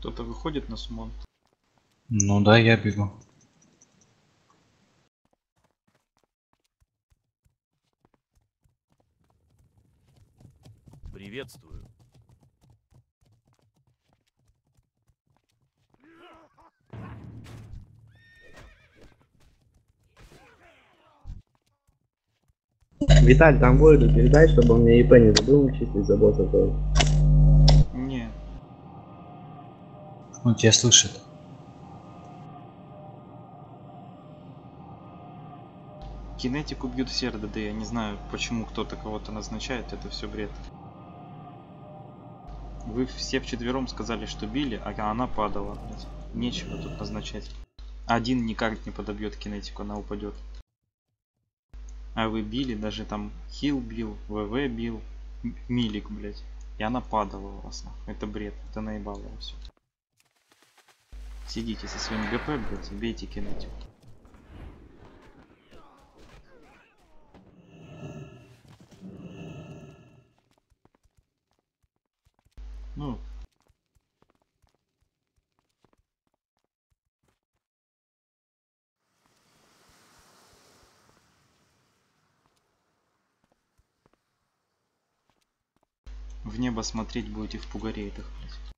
Кто-то выходит на сумон. Ну да, я бегу. Приветствую. Виталь, там Войду передай, чтобы он мне ИП не забыл числить за босса тоже. Он тебя слышит. кинетик убьют все РДД. Я не знаю, почему кто-то кого-то назначает. Это все бред. Вы все вчетвером сказали, что били, а она падала. Нечего тут назначать. Один никак не подобьет кинетику, она упадет. А вы били, даже там хил бил, ВВ бил, милик, блять. И она падала у вас. Это бред, это наебало все. Сидите со своим ГП, блять, и бейте кинетику. Ну, в небо смотреть будете в пугарейтах, блядь.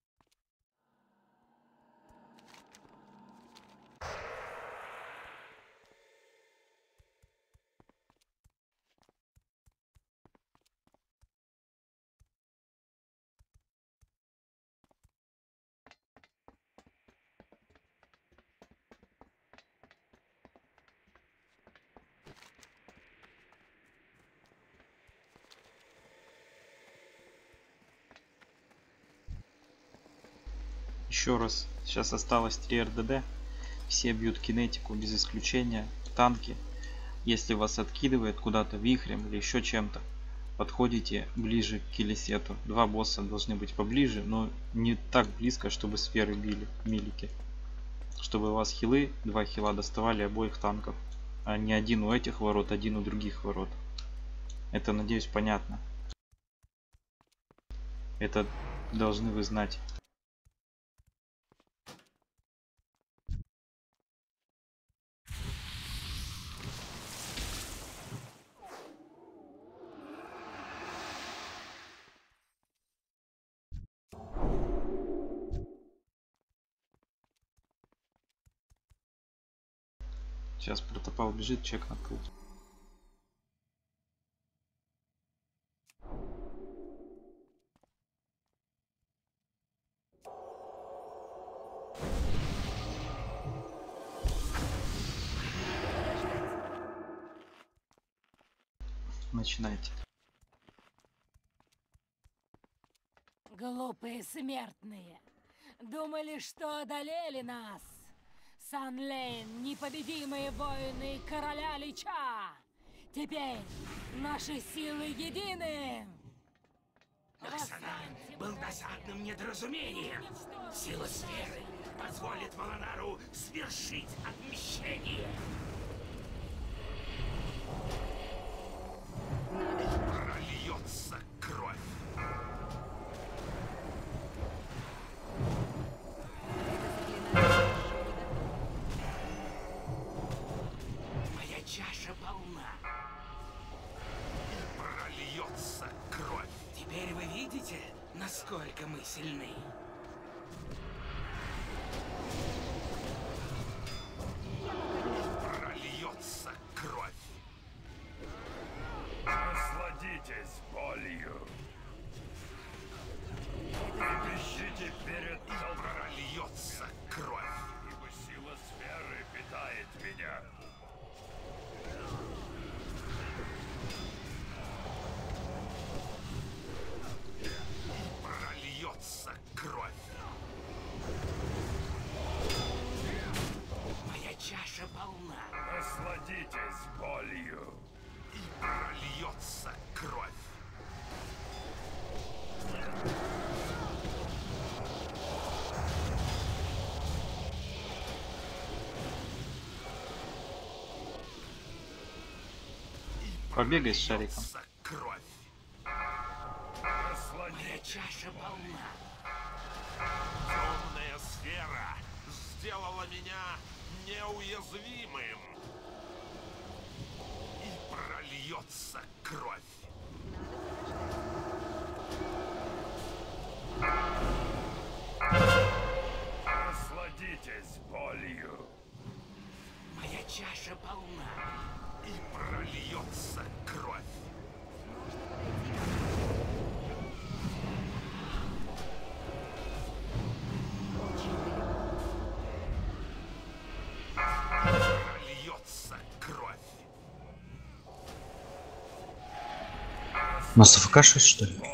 Раз, сейчас осталось 3 РДД. Все бьют кинетику без исключения. Танки. Если вас откидывает куда-то вихрем или еще чем-то, подходите ближе к килисету. Два босса должны быть поближе, но не так близко, чтобы сферы били, милики. Чтобы у вас хилы, два хила доставали обоих танков. А не один у этих ворот, один у других ворот. Это, надеюсь, понятно. Это должны вы знать. Сейчас протопал бежит, чек на пул. Начинайте. Глупые смертные. Думали, что одолели нас. Санлейн, непобедимые воины короля Лича. Теперь наши силы едины. Оксанан был досадным недоразумением. Сила сферы позволит Маланару свершить отмещение. Пробегай с шариком. чаша полна. Темная сфера сделала меня неуязвимым. И прольется кровь. Насладитесь болью. Моя чаша полна прольется кровь. Прольется кровь. Нас что ли?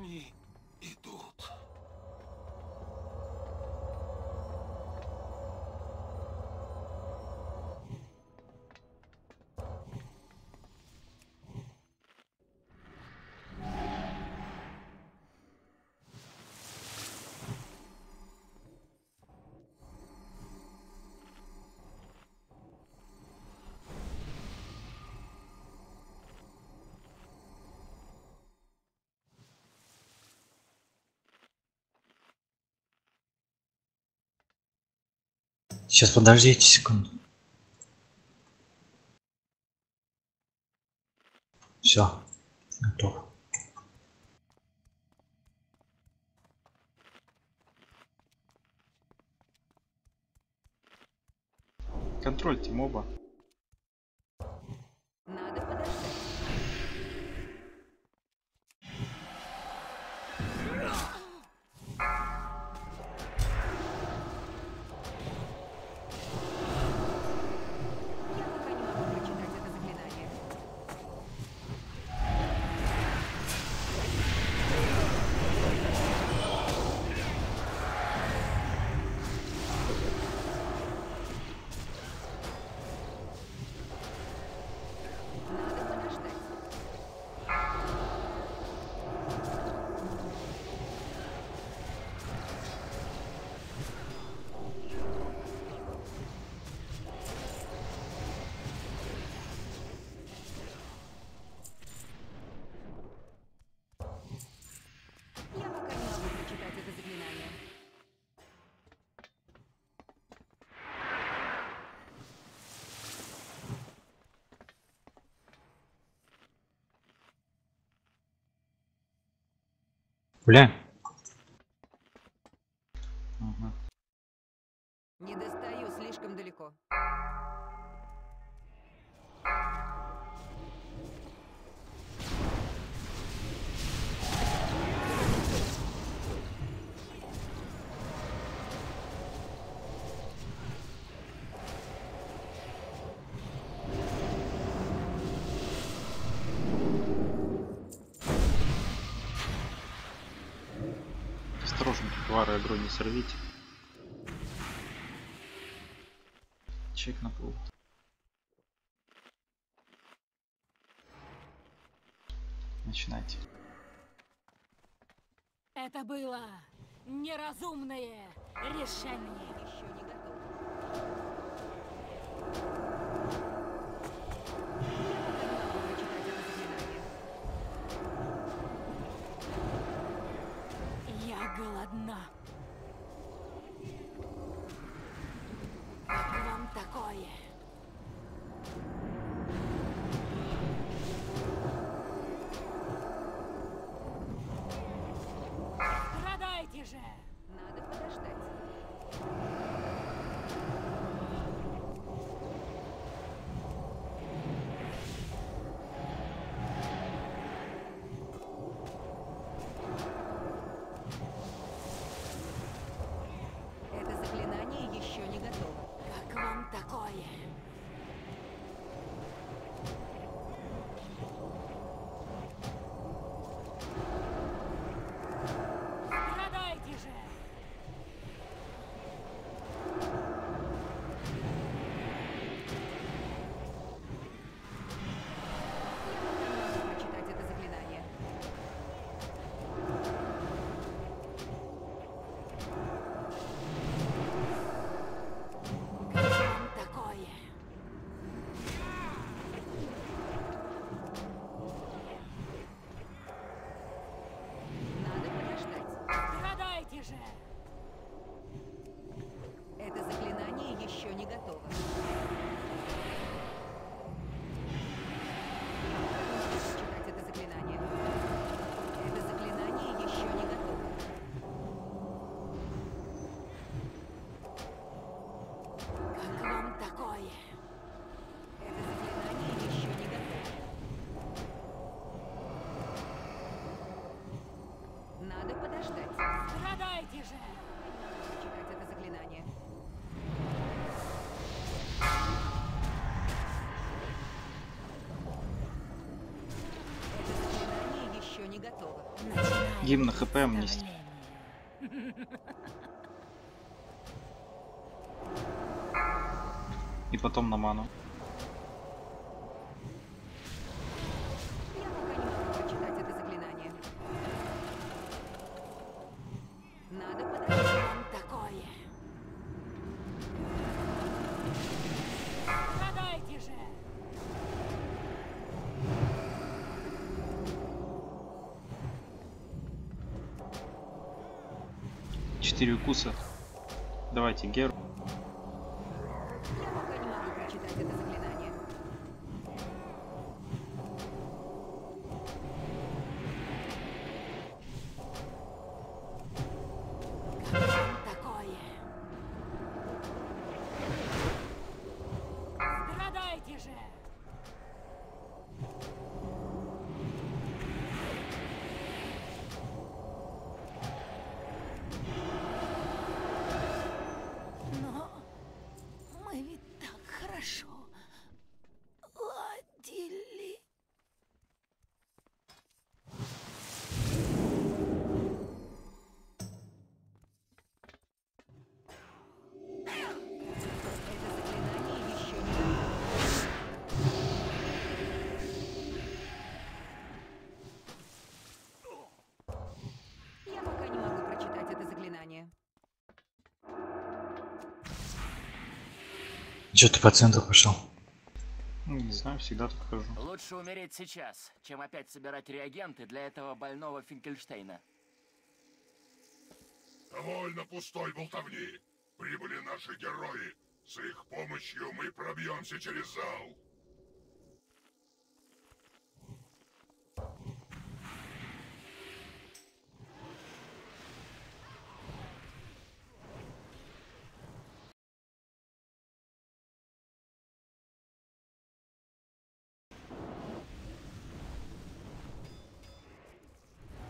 你。Сейчас подождите секунду. Все, готов. Контроль Тимоба. Бля, сорвите. Же! Читать это заклинание. Это заклинание еще не готово. Гимн на хп амнистия. И потом на ману. Четыре укуса. Давайте Геру. Че ты по центру пошел? Ну, не знаю, всегда так хожу. Лучше умереть сейчас, чем опять собирать реагенты для этого больного Финкельштейна. Довольно пустой болтовни. Прибыли наши герои. С их помощью мы пробьемся через зал.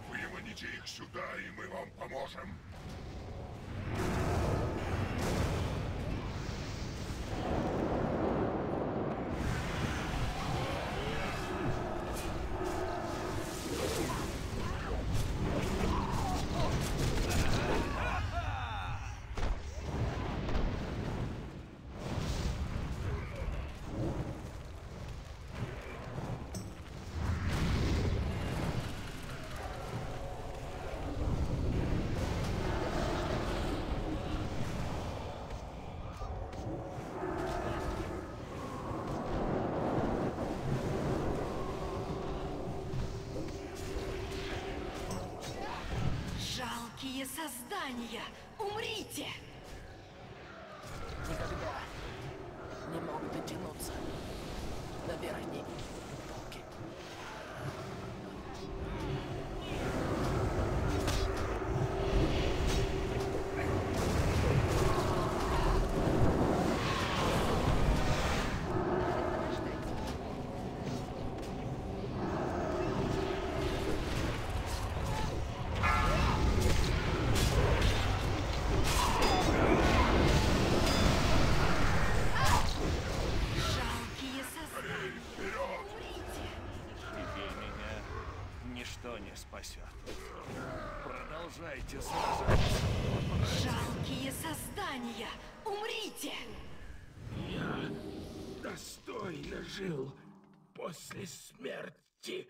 Выманите их сюда, и мы создания! Умрите! Никогда не могут дотянуться до верхней полки. Надо подождать. Жалкие создания! Умрите! Теперь ничто не спасет. Продолжайте сражаться. Жалкие создания! Умрите! Я достойно жил после смерти.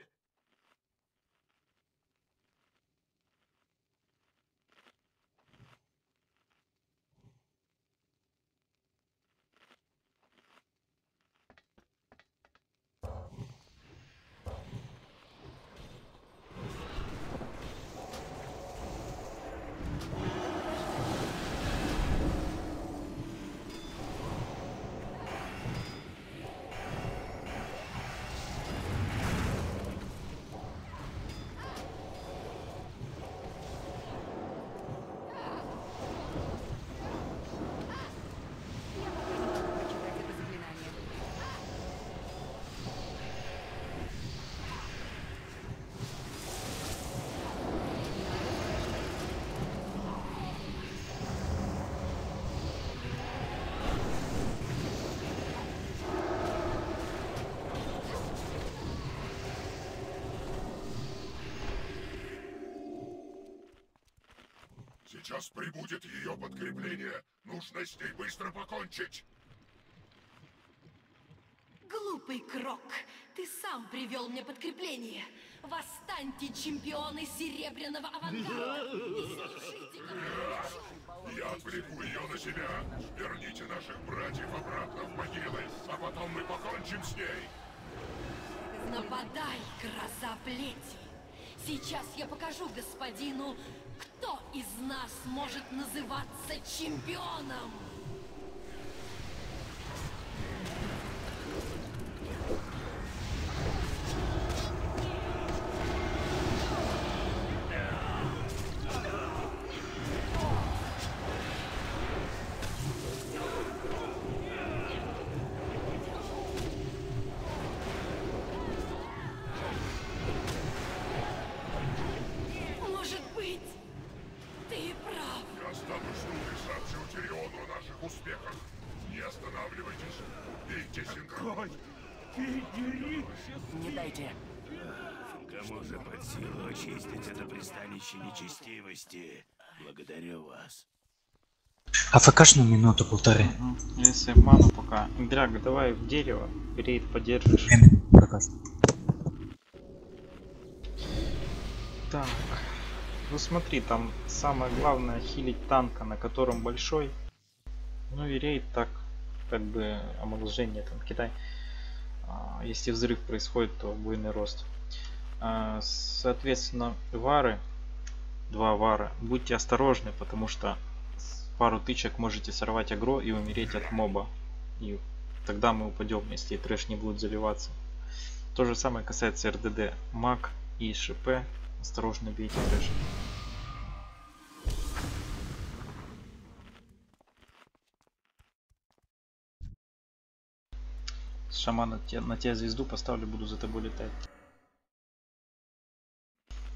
Сейчас прибудет ее подкрепление. Нужно с ней быстро покончить. Глупый Крок, ты сам привел мне подкрепление. Восстаньте, чемпионы Серебряного мне Я отвлеку ее на себя. Верните наших братьев обратно в могилы, а потом мы покончим с ней. Нападай, гроза плети! Сейчас я покажу господину, кто из нас может называться чемпионом! Не дайте. Кому же под силу очистить это пристанище нечестивости? Благодарю вас. АФКшную минуту-полторы. Мгм. Если ману пока. Дряга, давай в дерево. Рейд поддержишь. Так. Ну смотри, там самое главное хилить танка, на котором большой. Ну и рейд так, как бы омоложение там Китай. А, Если взрыв происходит, то буйный рост. А, Соответственно, вары, два вара, будьте осторожны, потому что пару тычек можете сорвать агро и умереть от моба. И тогда мы упадем, если трэш не будет заливаться. То же самое касается РДД. Маг и ШП. Осторожно бейте трэш. Шаман на те- на тебя звезду поставлю, буду за тобой летать.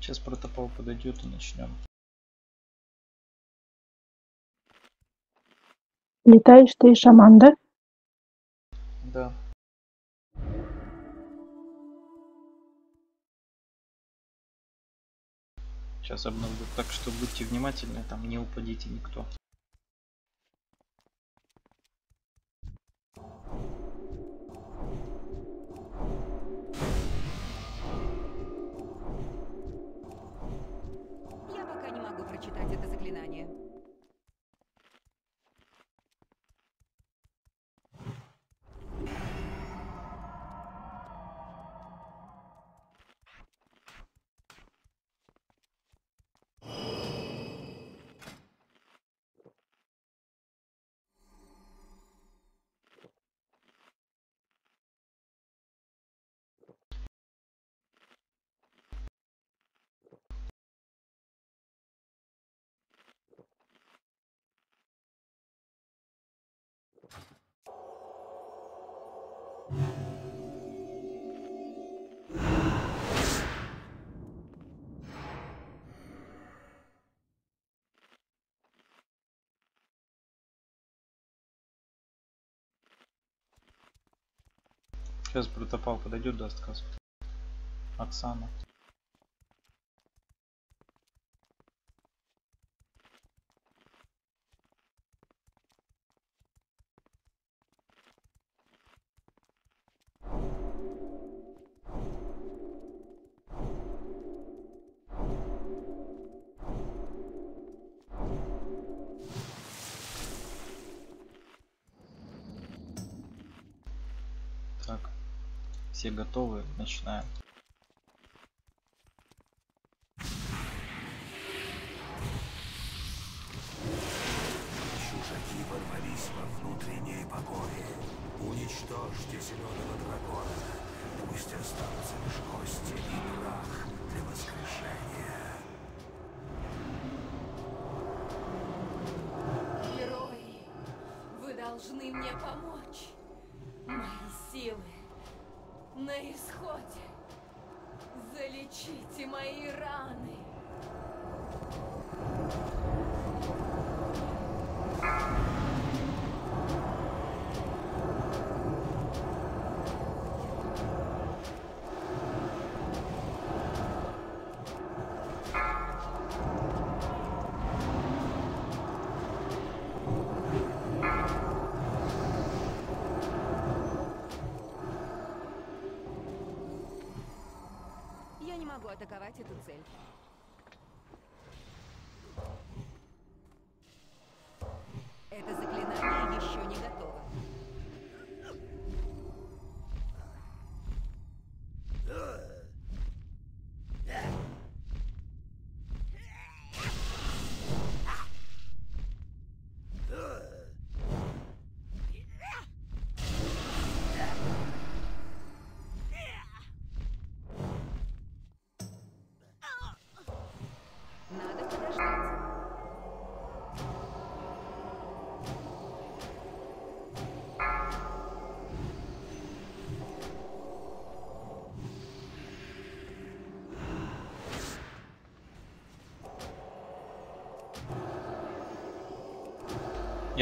Сейчас протопол подойдет и начнем. Летаешь ты, шаман, да? Да. Сейчас обновлю, так что будьте внимательны, там не упадите никто. Сейчас протопал подойдет, даст каску. Оксана. Так, все готовы, начинаем. Чужаки ворвались во внутренние покои. Уничтожьте зеленого дракона. Пусть останутся лишь кости и прах для воскрешения. Герои, вы должны мне помочь. Мои силы на исходе. Залечите мои раны. могу атаковать эту цель.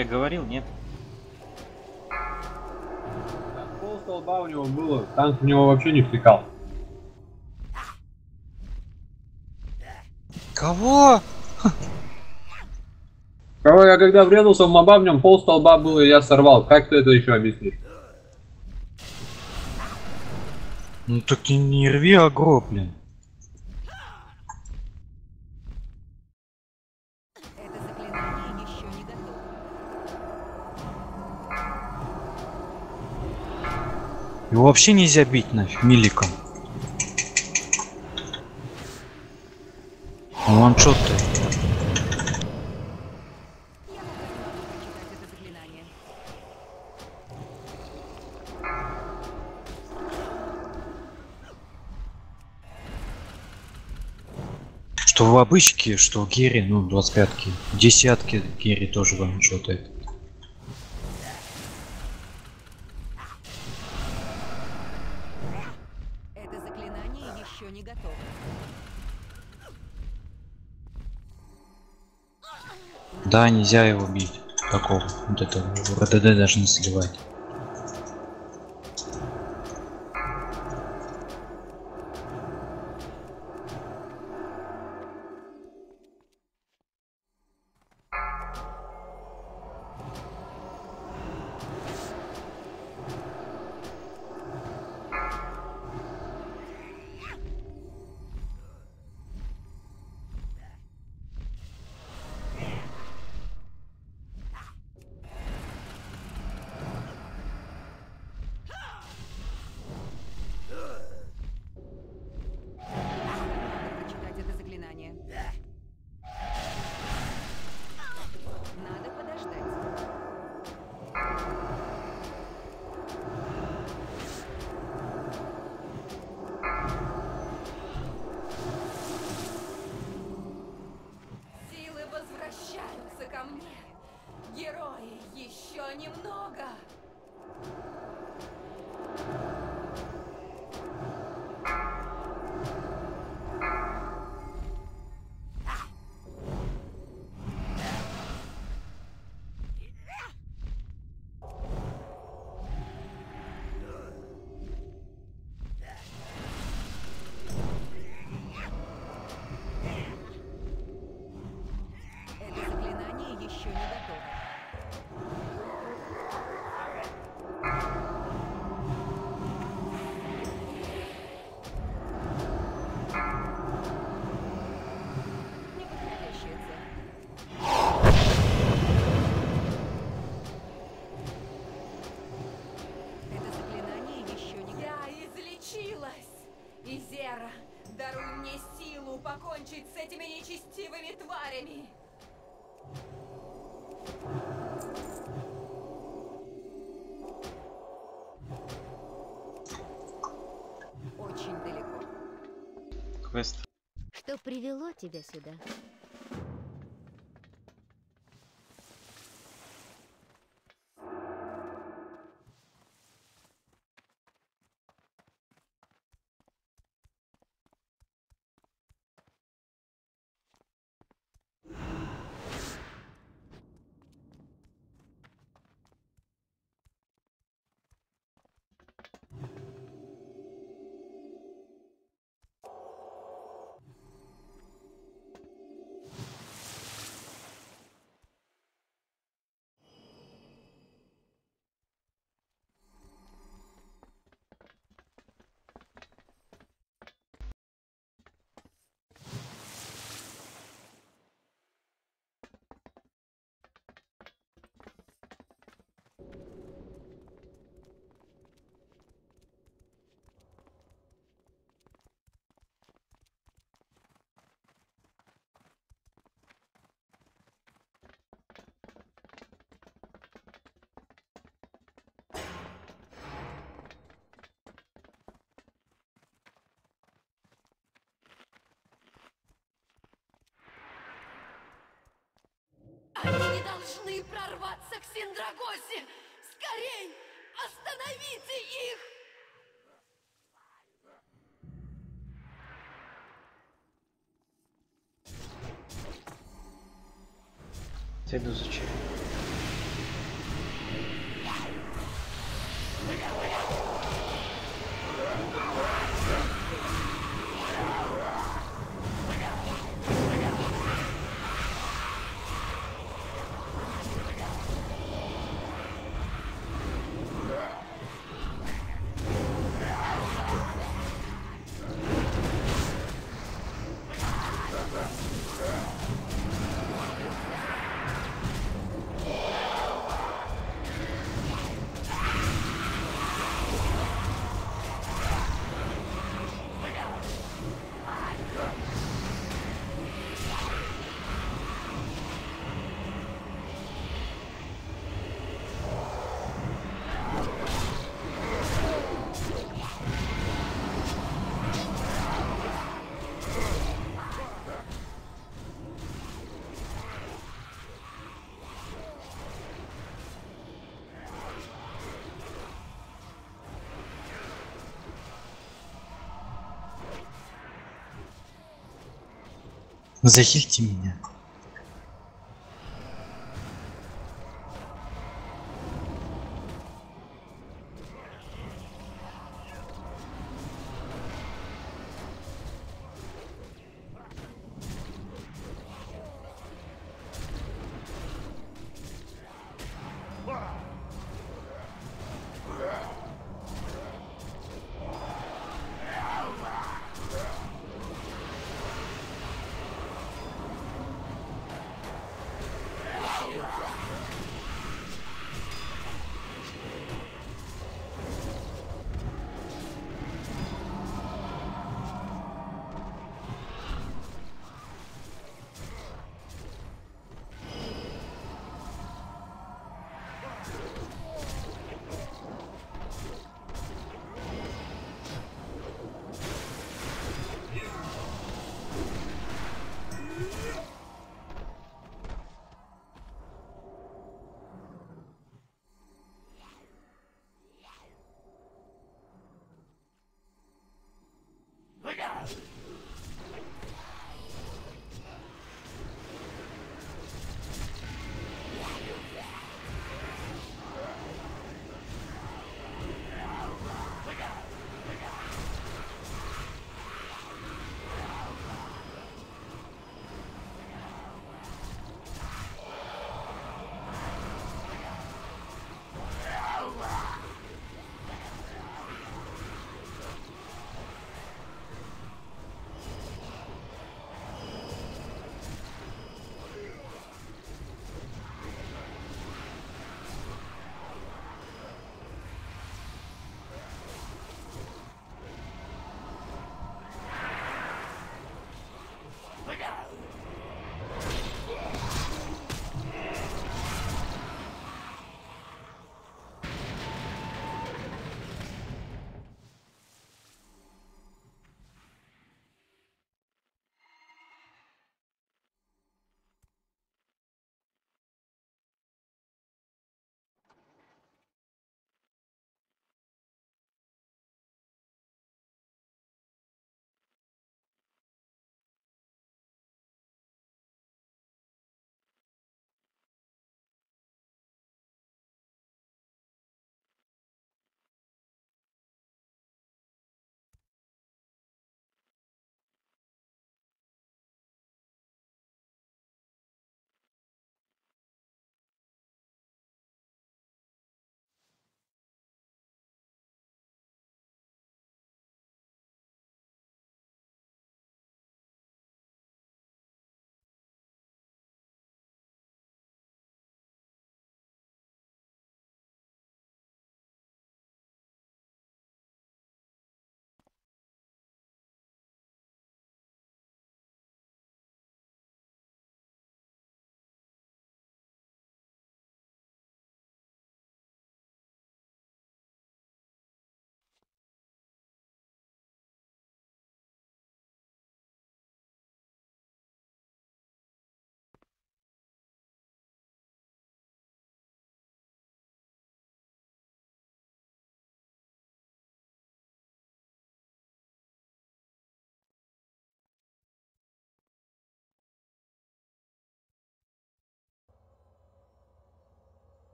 Я говорил, нет? Пол столба у него было, танк в него вообще не втыкал. Кого? Короче, я когда врезался в моба, в нем пол столба было, и я сорвал. Как ты это еще объяснишь? Ну так не, не рви агро, блин. Его вообще нельзя бить нафиг миликом. Ваншот ты. Что в обычке, что в гере, ну 25-ки. Десятки гере тоже ваншотает. Это заклинание еще не готово. Да, нельзя его бить. Такого. Вот это в РДД даже не сливать. Тварями. очень далеко. Квест. Что привело тебя сюда? Синдрагосе! Скорей! Остановите их! Зайду за чай. Захильте меня.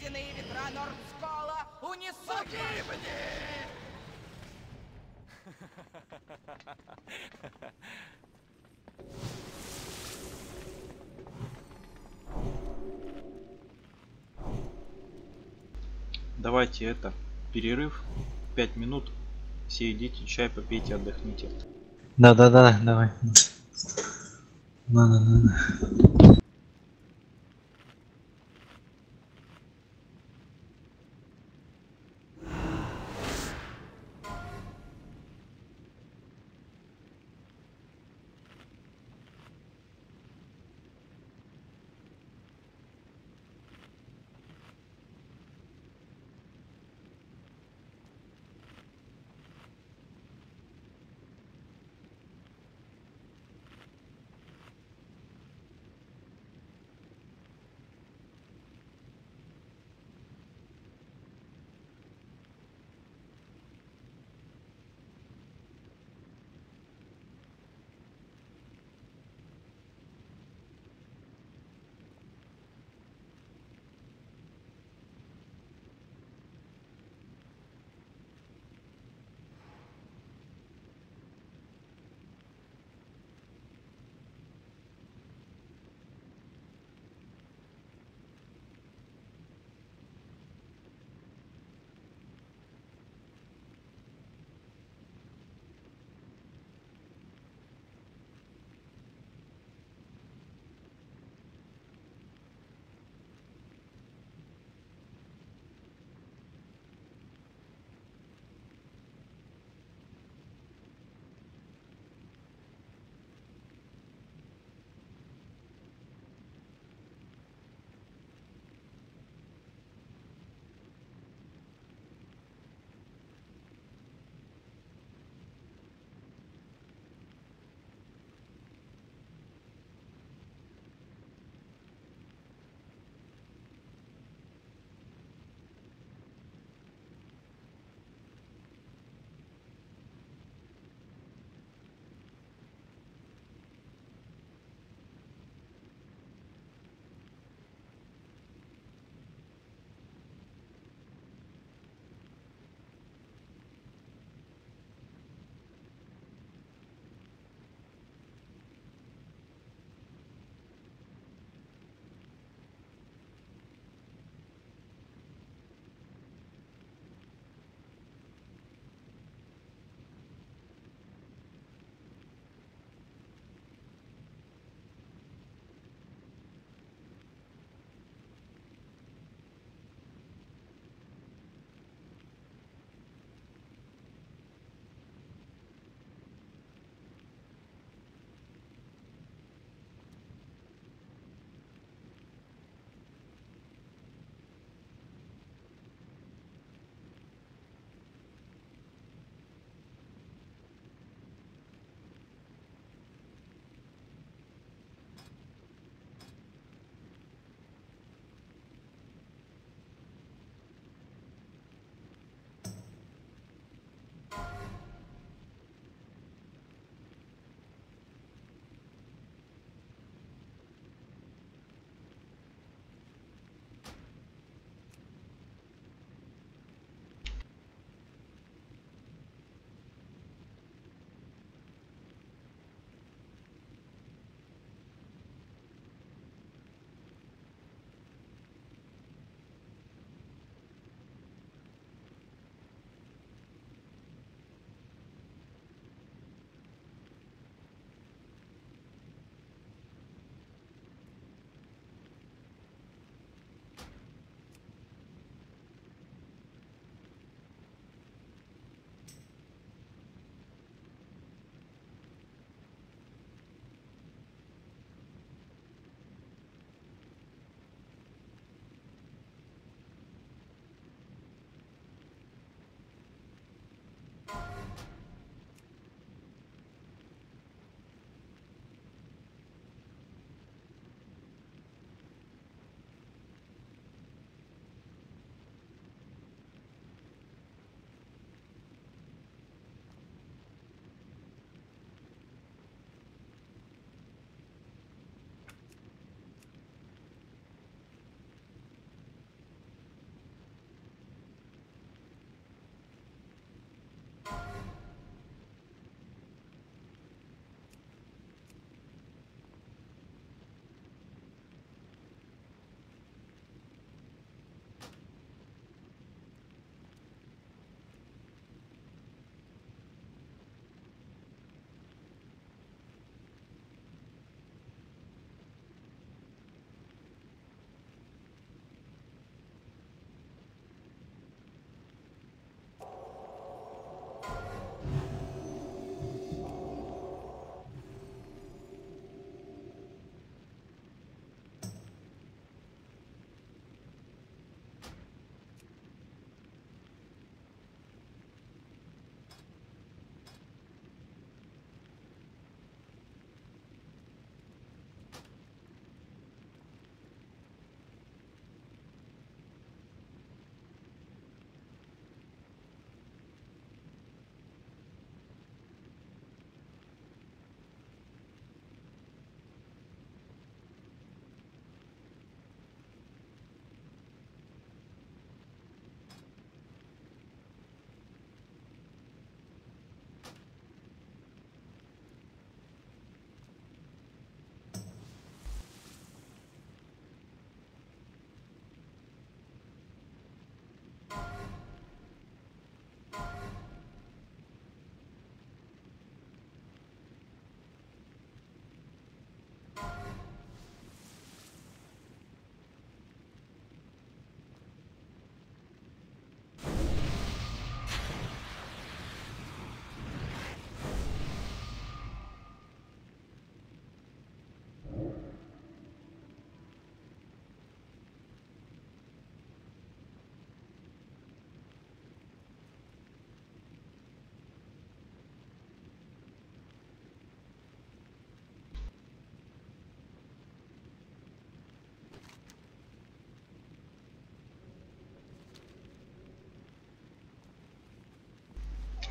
Ледяные ветра Нордскола унесут вас! Давайте это, перерыв, 5 минут. Все идите, чай попейте, отдохните. Да-да-да, давай. Надо-надо.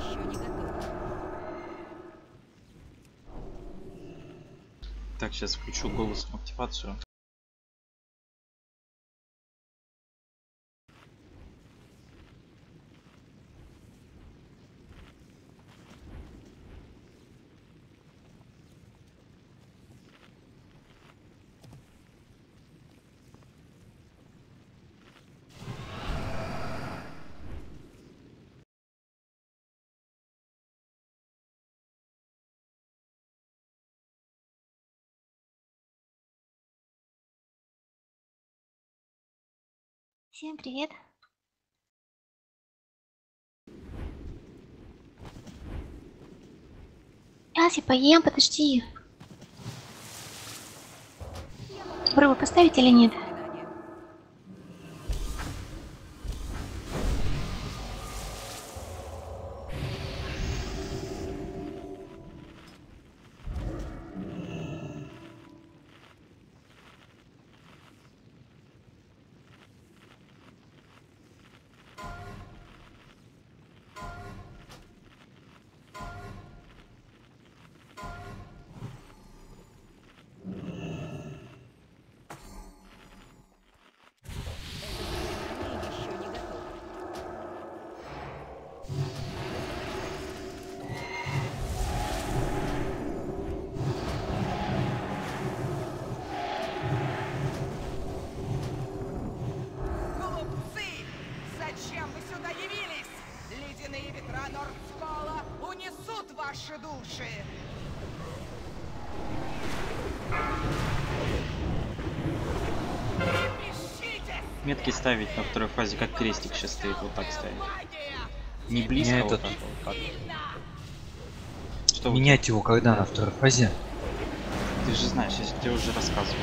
еще не готово. Так, сейчас включу голосом активацию. Всем привет. Сейчас я поем, подожди. Рыбу поставить или нет? Ставить на второй фазе, как крестик сейчас стоит, вот так ставить. Не близко, Меня вот этот- так, вот так. Что Менять его когда на второй фазе? Ты же знаешь, я тебе уже рассказывал.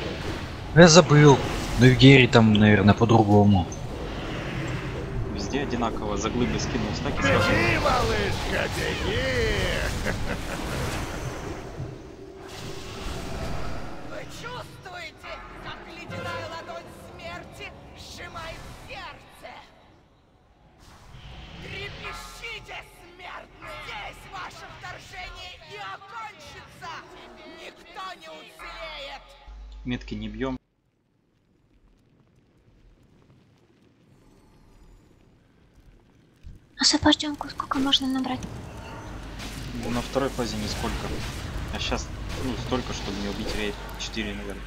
Я забыл. Ну и в Гере там, наверное, по-другому. Везде одинаково, за глыбы скинул стаки сразу. Беги, малышка, беги! Метки не бьем. Освобожденку сколько можно набрать? На второй фазе нисколько. А сейчас, ну, столько, чтобы не убить рейд. 4, наверное.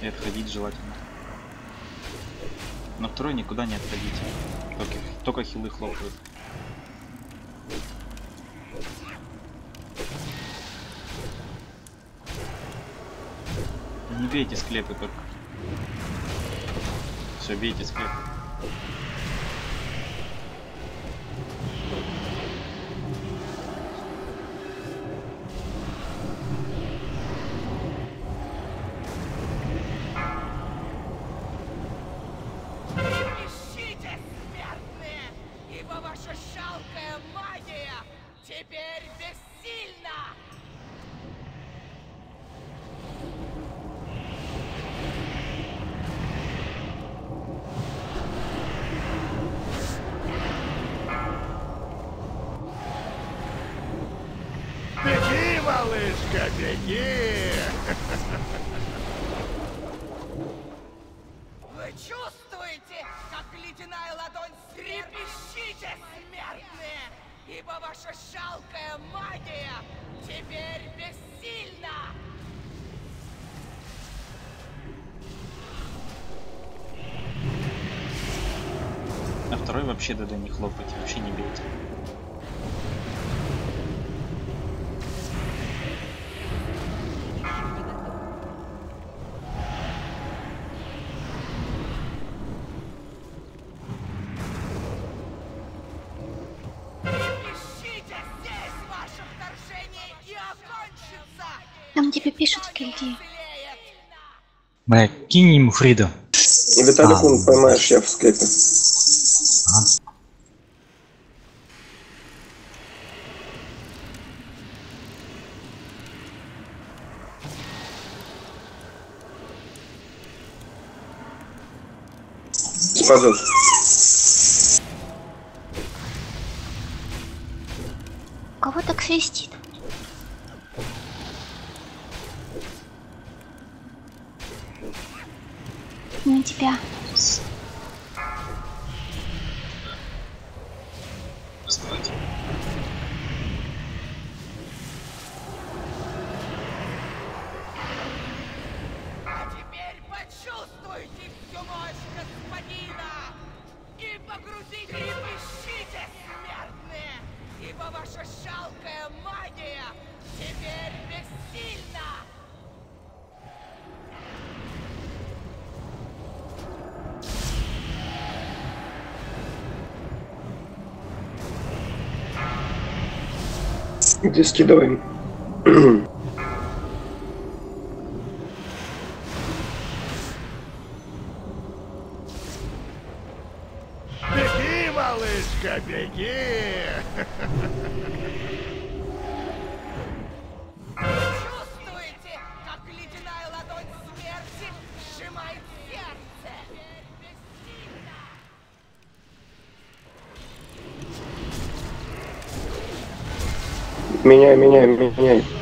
И отходить желательно. На второй никуда не отходите. Только, только хилы хлопают. Бейте склепы только. Все, бейте склепы. Вообще ДД не хлопайте, вообще не бейте. Там тебе пишут в гильдии. Моя, кинь ему Фрида. И Виталий А, поймаешь я в скайпе. Спадет. this kiddoing. 没。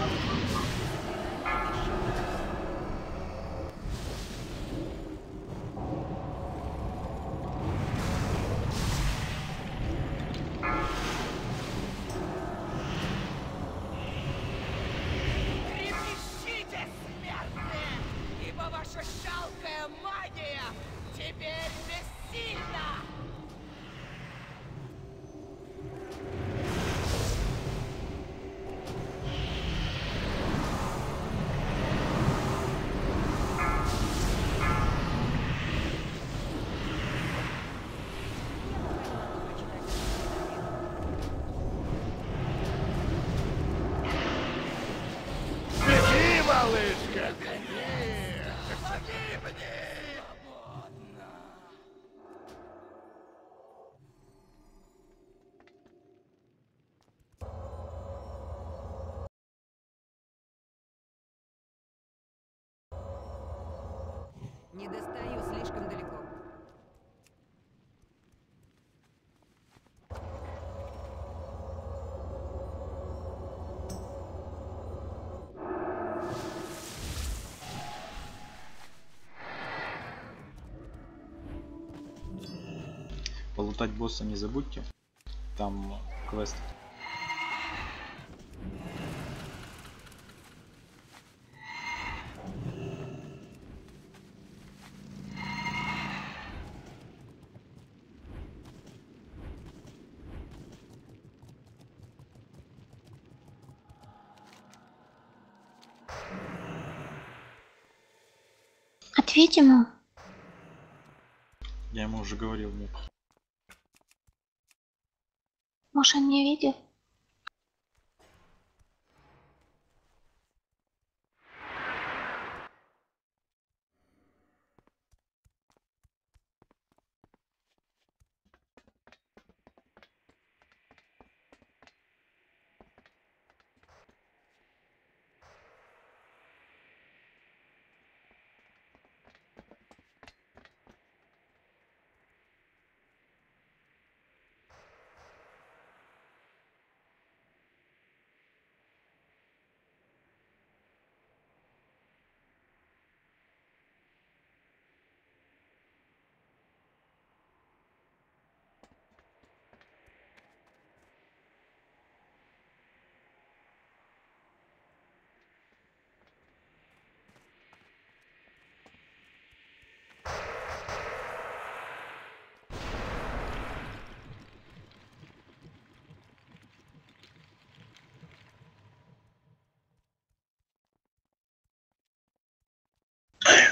Достаю слишком далеко. Полутать босса не забудьте. Там квест. Ответь ему. Я ему уже говорил, нет. Может, он не видит?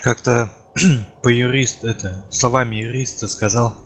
Как-то по юрист это словами юриста сказал.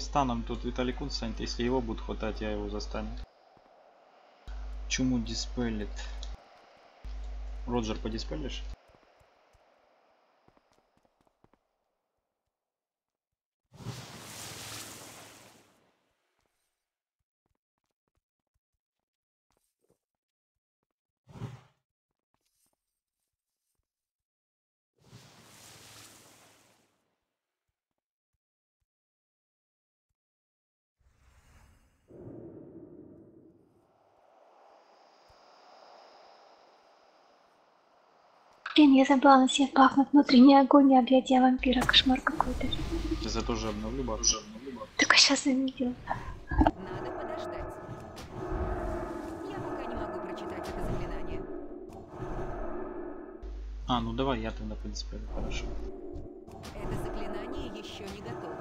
По станам тут Виталий Кун станет. Если его будет хватать, я его застану. Чуму диспелит. Роджер, подиспелишь? Блин, я забыла на себе пахнуть внутренний огонь и объятия вампира. Кошмар какой-то. Сейчас я тоже обновлю бар. Только сейчас заметил. Надо подождать. Я пока не могу прочитать это заклинание. А, ну давай я тогда подиспелю. Хорошо. Это заклинание еще не готово.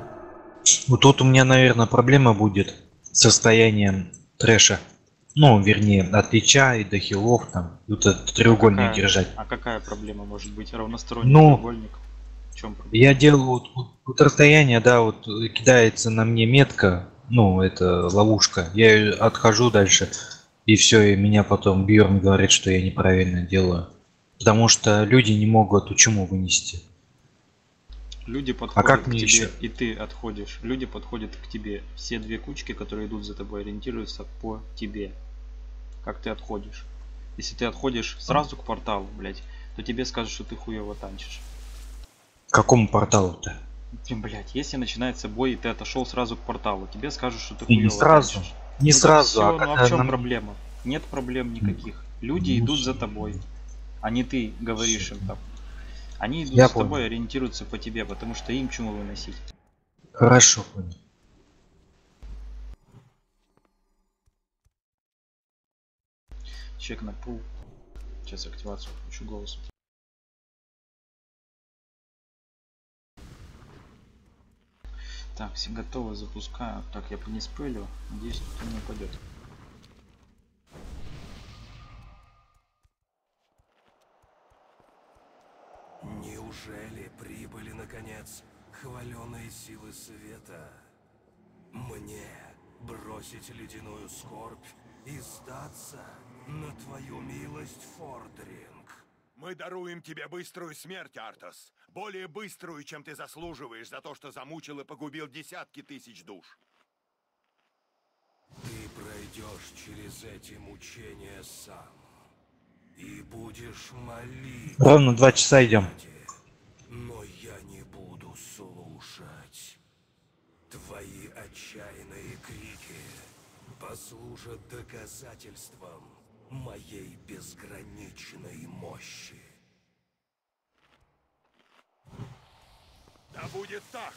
Вот тут у меня, наверное, проблема будет с состоянием трэша. Ну, вернее, от лича и до хилов там. Вот этот треугольник Какая- держать. А какая проблема может быть? Равносторонний Ну, треугольник. В чем проблема? Я делаю вот, вот- вот расстояние, да, вот кидается на мне метка, ну, это ловушка. Я отхожу дальше, и все, и меня потом Бьорн говорит, что я неправильно делаю. Потому что люди не могут чему вынести. Люди подходят А как к мне тебе, еще? и ты отходишь. Люди подходят к тебе. Все две кучки, которые идут за тобой, ориентируются по тебе. Как ты отходишь. Если ты отходишь сразу к порталу, блять, то тебе скажут, что ты хуево танчишь. К какому порталу-то? Блин, блять, если начинается бой, и ты отошел сразу к порталу, тебе скажут, что ты И не хуево сразу. танчишь. Не Ну сразу, всё, а ну а в чем нам- проблема? Нет проблем никаких. Люди Ну, идут за тобой. А не ты говоришь им там. Они идут Я за понял. тобой, ориентируются по тебе, потому что им чему выносить. Хорошо, понял. Чек на пул. Сейчас активацию включу голос. Так, все готовы, запускаю. Так, я не спылю. Надеюсь, никто не упадет. Неужели прибыли, наконец, хваленые силы света? Мне бросить ледяную скорбь и сдаться на твою милость, Фордринг? Мы даруем тебе быструю смерть, Артас. Более быструю, чем ты заслуживаешь за то, что замучил и погубил десятки тысяч душ. Ты пройдешь через эти мучения сам. И будешь молить. Ровно два часа идем. Но я не буду слушать. Твои отчаянные крики послужат доказательством моей безграничной мощи. Да будет так!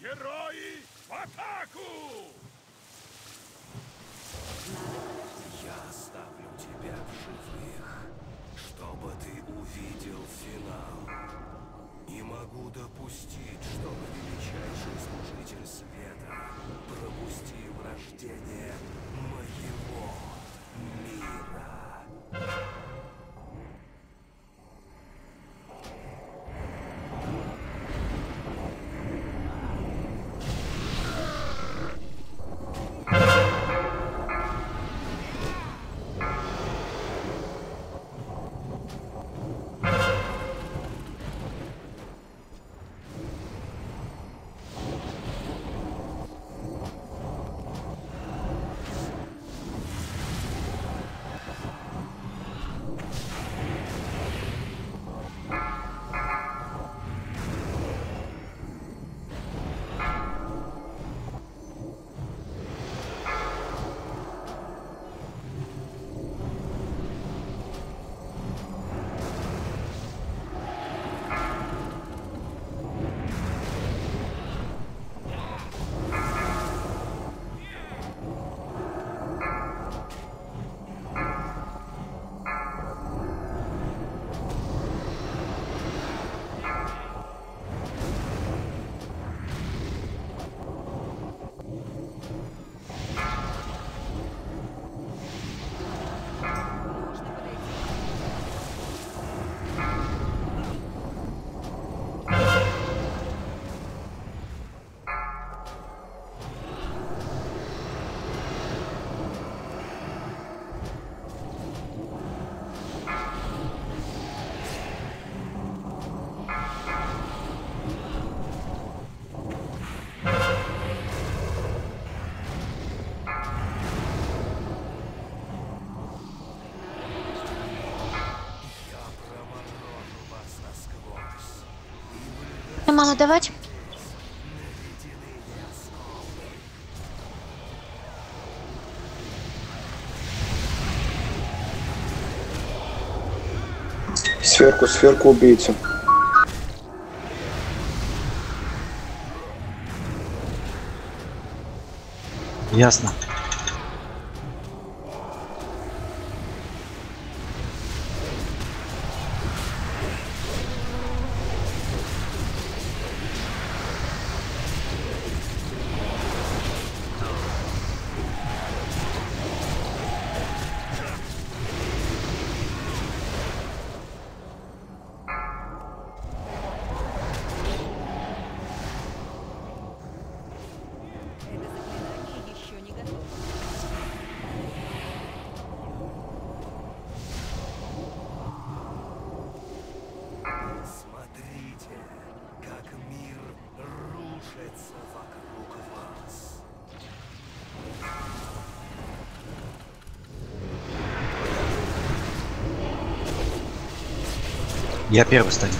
Герои в атаку! Я оставлю тебя в живых, чтобы ты увидел финал. Не могу допустить, чтобы величайший служитель света пропустил рождение Мало давать? Сверху, сверху убейте. Ясно. Я первый стану.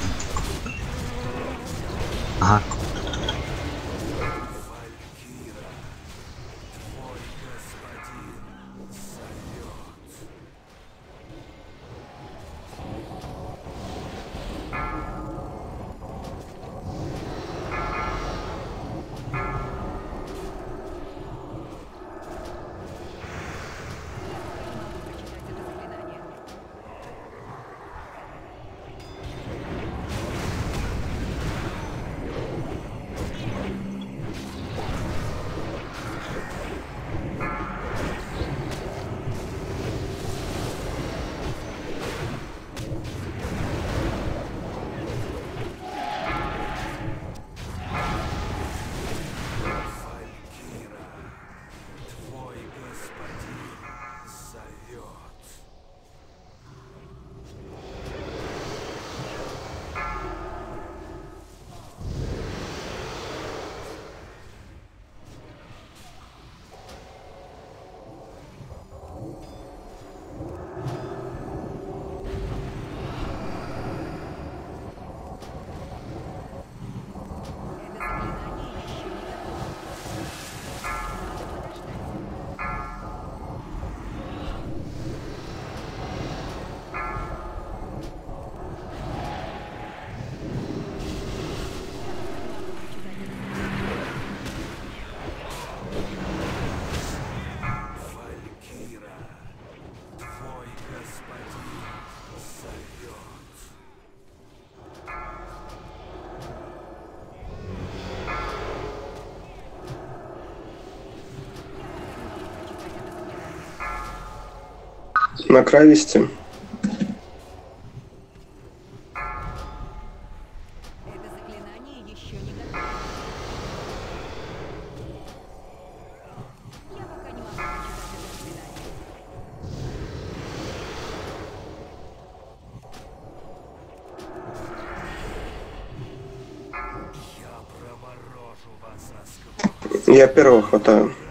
На крависти. Я первого хватаю.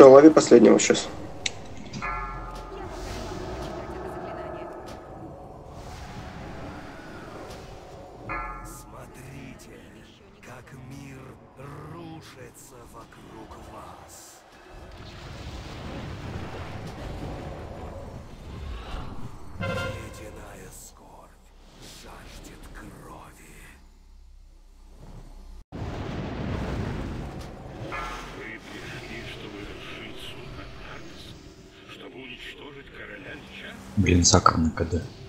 в голове последнего сейчас. Блин, сакрано КД.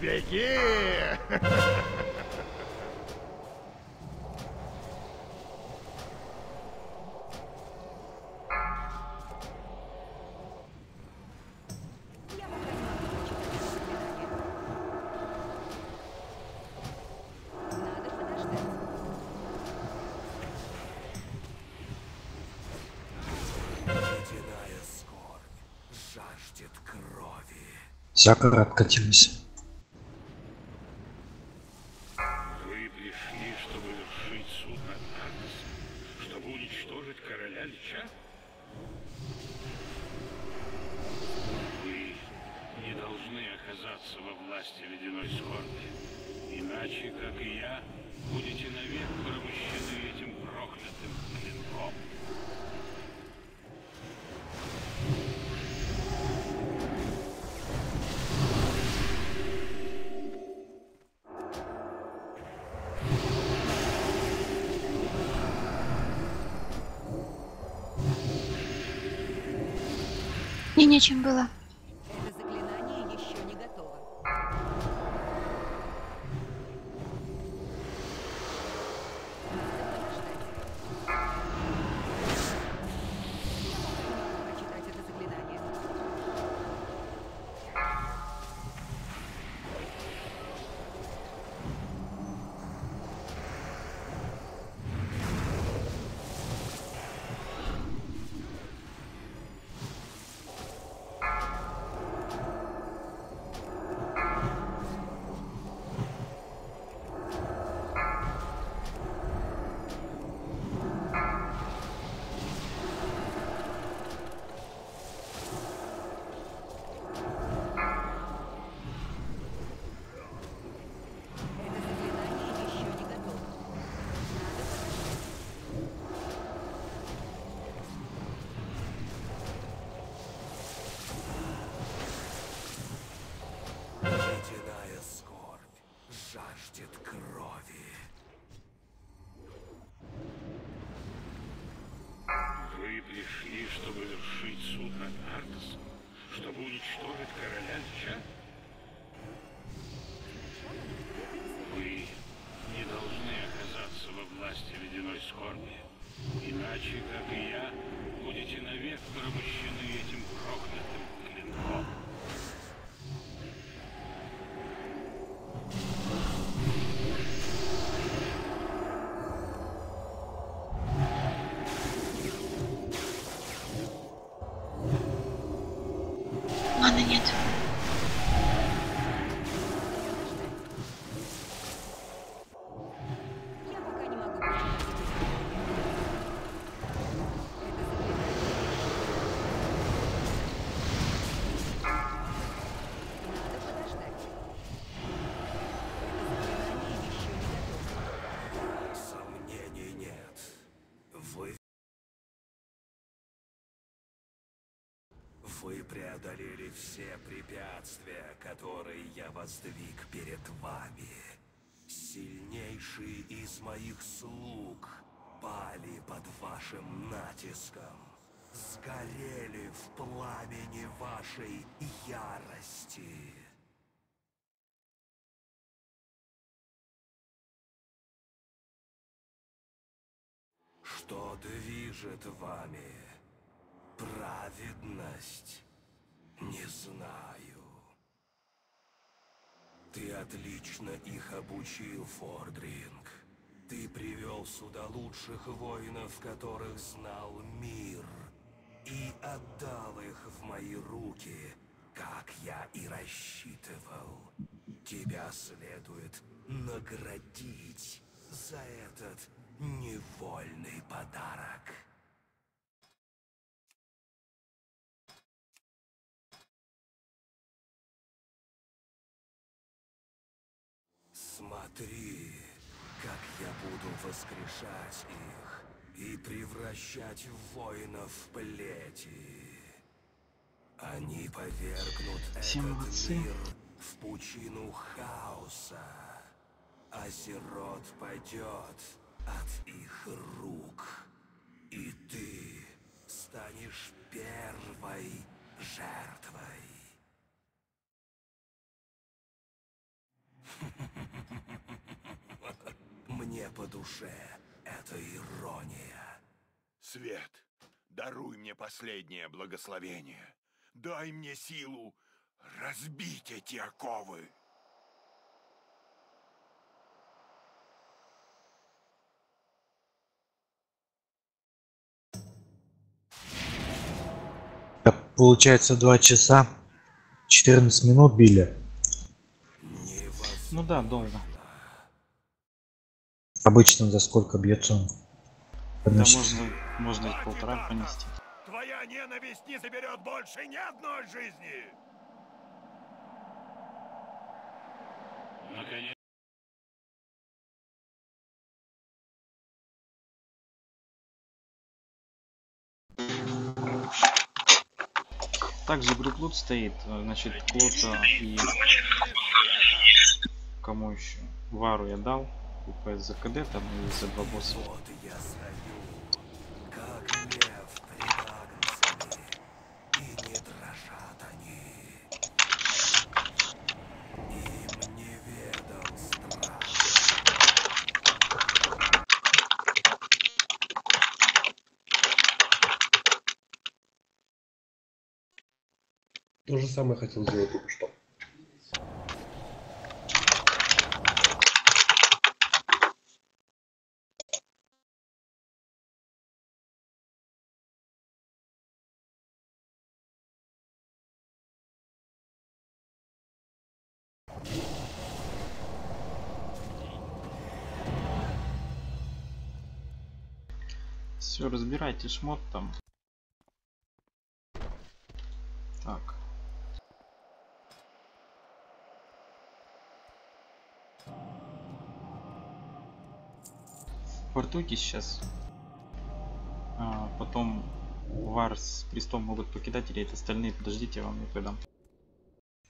Беги! Ледяная скорбь Мне нечем было. Вы преодолели все препятствия, которые я воздвиг перед вами. Сильнейшие из моих слуг пали под вашим натиском. Сгорели в пламени вашей ярости. Что движет вами? Праведность? Не знаю. Ты отлично их обучил, Фордринг. Ты привел сюда лучших воинов, которых знал мир, и отдал их в мои руки, как я и рассчитывал. Тебя следует наградить за этот невольный подарок. Смотри, как я буду воскрешать их и превращать в воинов плети. Они повергнут этот мир в пучину хаоса, а сирот падет от их рук. И ты станешь первой жертвой. мне по душе эта ирония. Свет, даруй мне последнее благословение. Дай мне силу разбить эти оковы. Получается 2 часа 14 минут били. Ну да, долго. Обычно за сколько бьется он? Да можно, можно и полтора понести. Твоя ненависть не заберет больше ни одной жизни. Наконец. Также групп лут стоит, значит, Клота и кому еще? Вару я дал, УПС за КД там и за два босса. Вот я стою, как лев пред и не дрожат они. Им неведом страх. То же самое хотел сделать только что. Все, разбирайте шмот там. Так. Портуйте сейчас. А, потом Вар с крестом могут покидать, или это остальные, подождите, я вам не придам.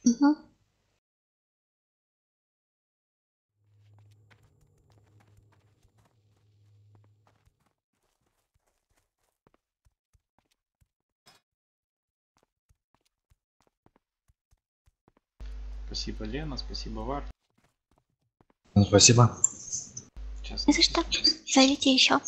Угу. Спасибо, Лена, спасибо, Вар. спасибо. Сейчас. За что. Зовите еще.